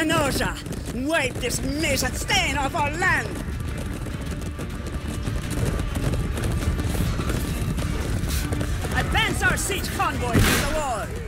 Shanoja! Wipe this Mission stain off our land! Advance our siege convoy to the wall!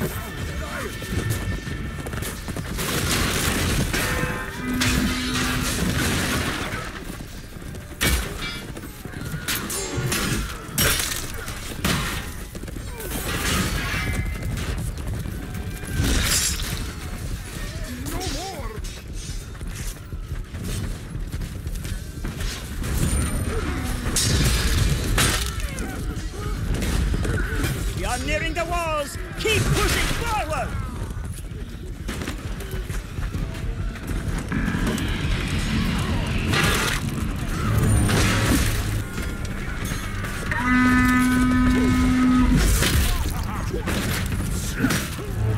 Fire! Yeah.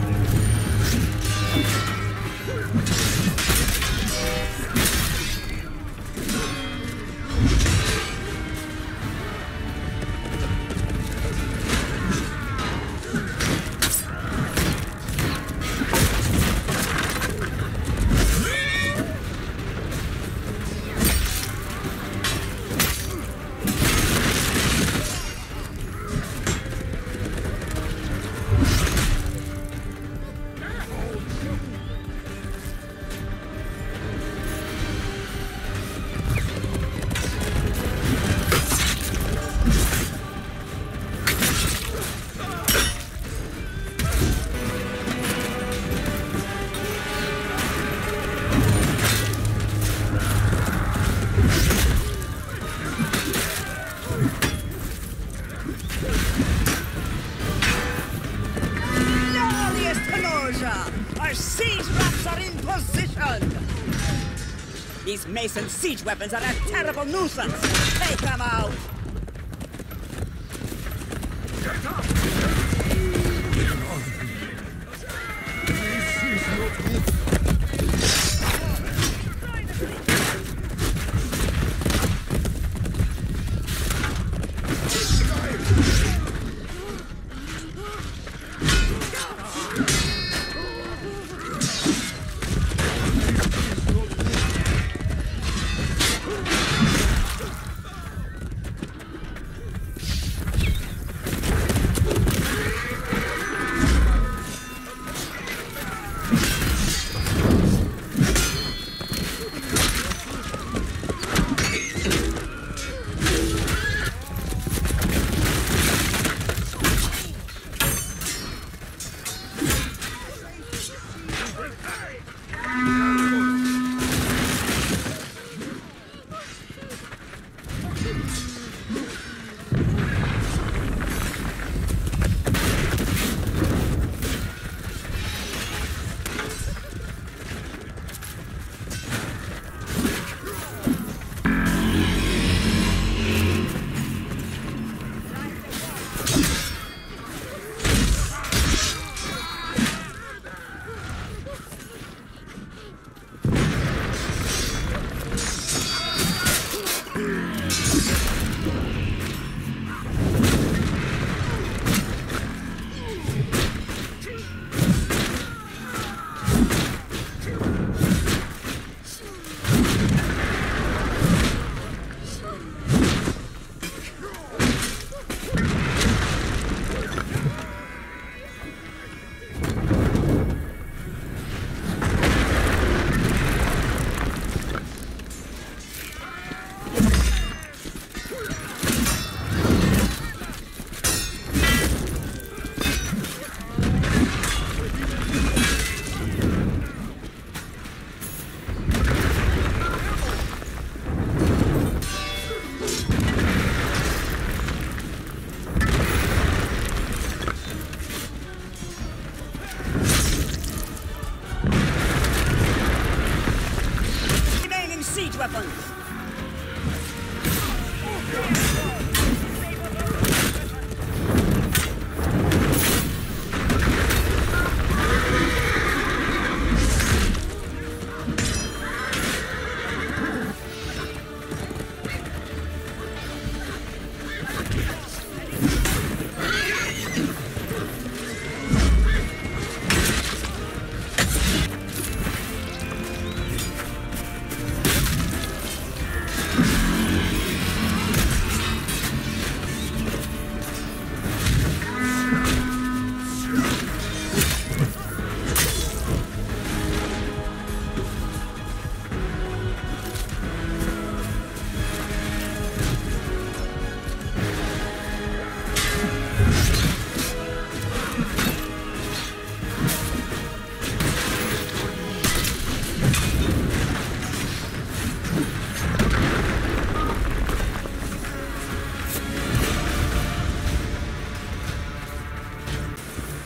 These Mason siege weapons are a terrible nuisance. Take them out.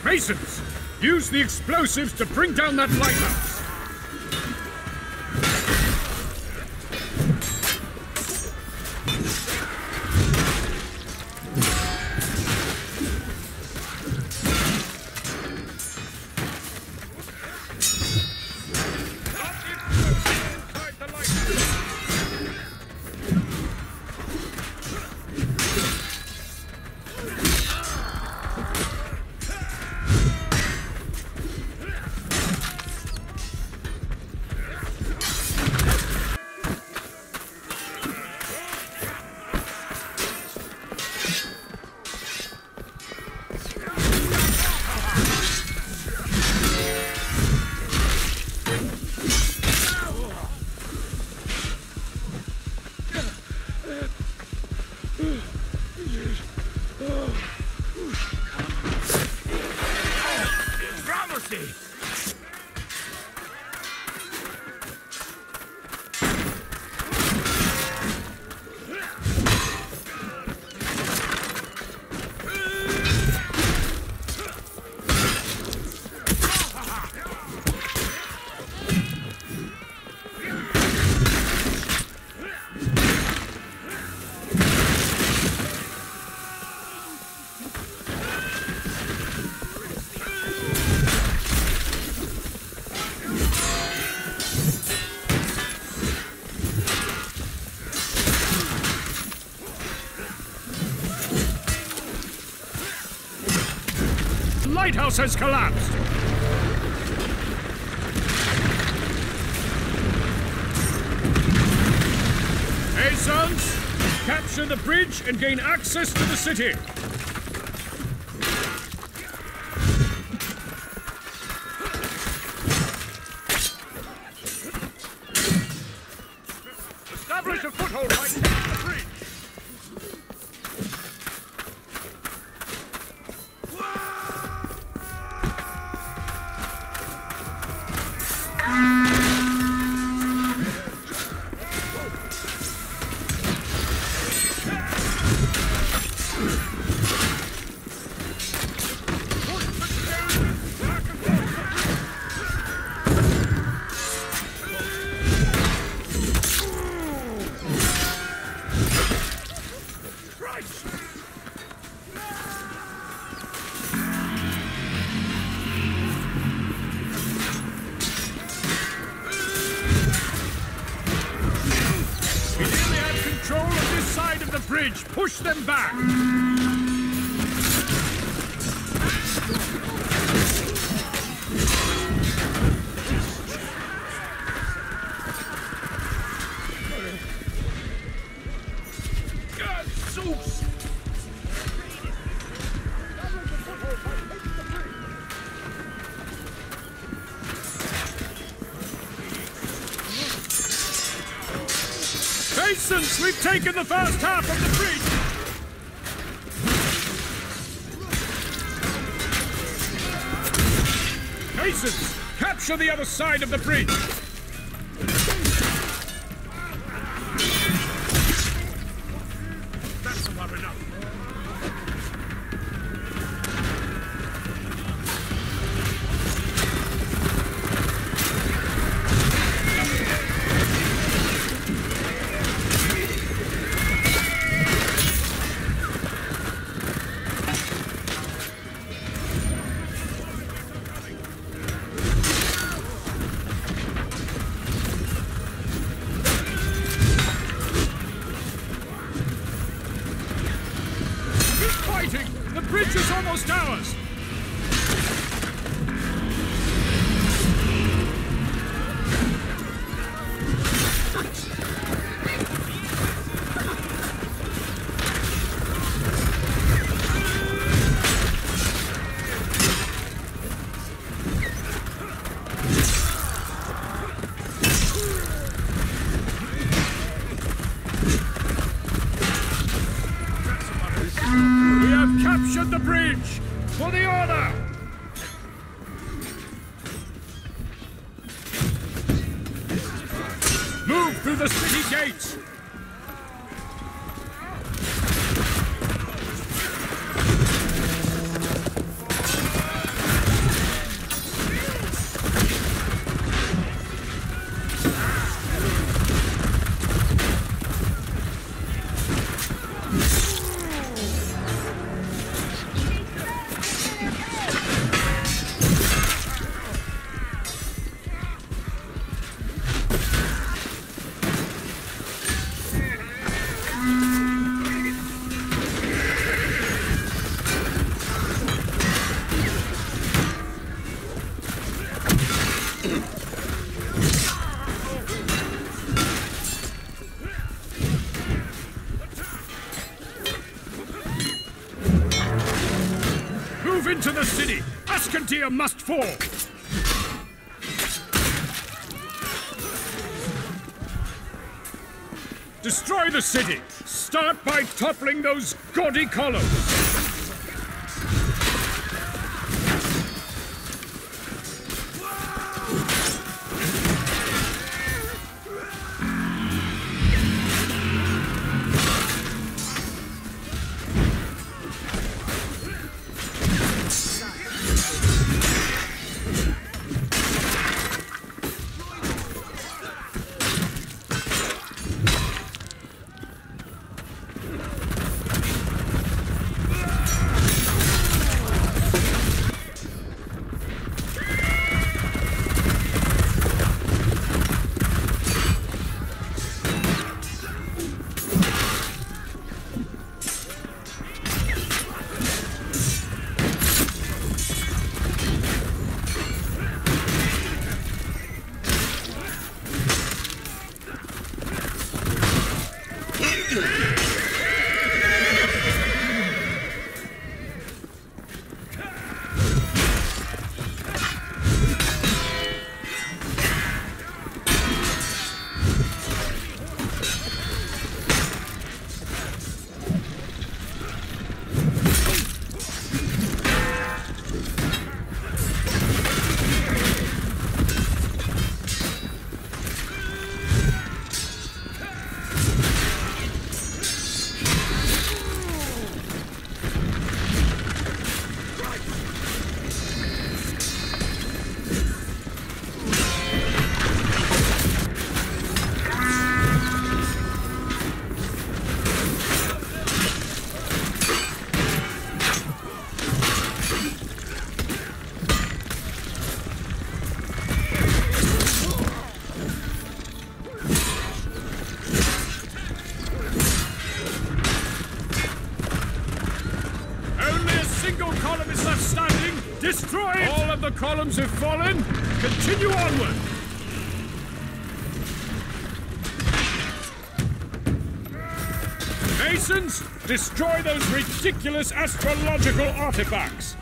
Masons! Use the explosives to bring down that lighthouse! Lighthouse has collapsed! Masons! Capture the bridge and gain access to the city! Masons, we've taken the first half of the bridge! Masons, capture the other side of the bridge! The bridge! For the order! Move through the city gates! Askandir must fall! Destroy the city! Start by toppling those gaudy columns! The columns have fallen. Continue onward. Masons, destroy those ridiculous astrological artifacts.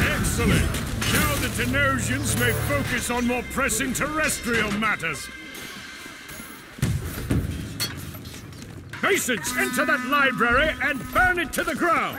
Excellent. Now the Tenosians may focus on more pressing terrestrial matters. Masons, enter that library and burn it to the ground!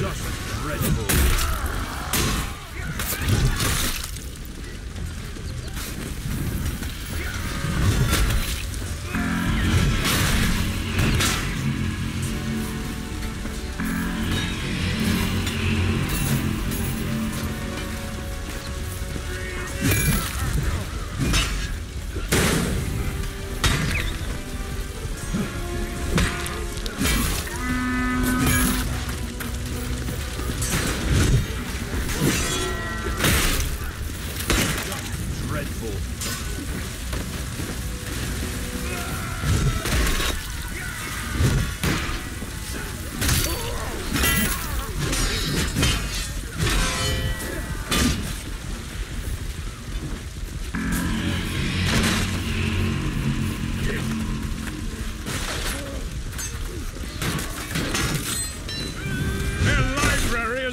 Just dreadful.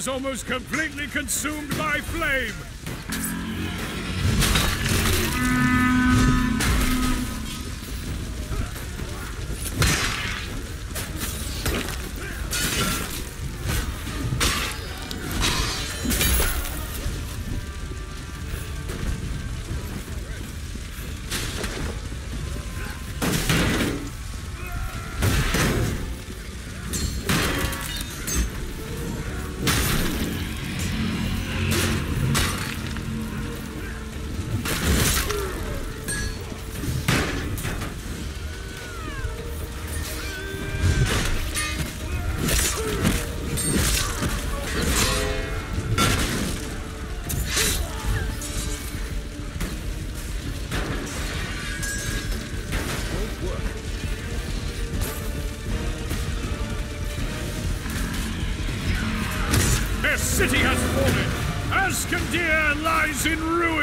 Almost completely consumed by flame. Lies in ruin.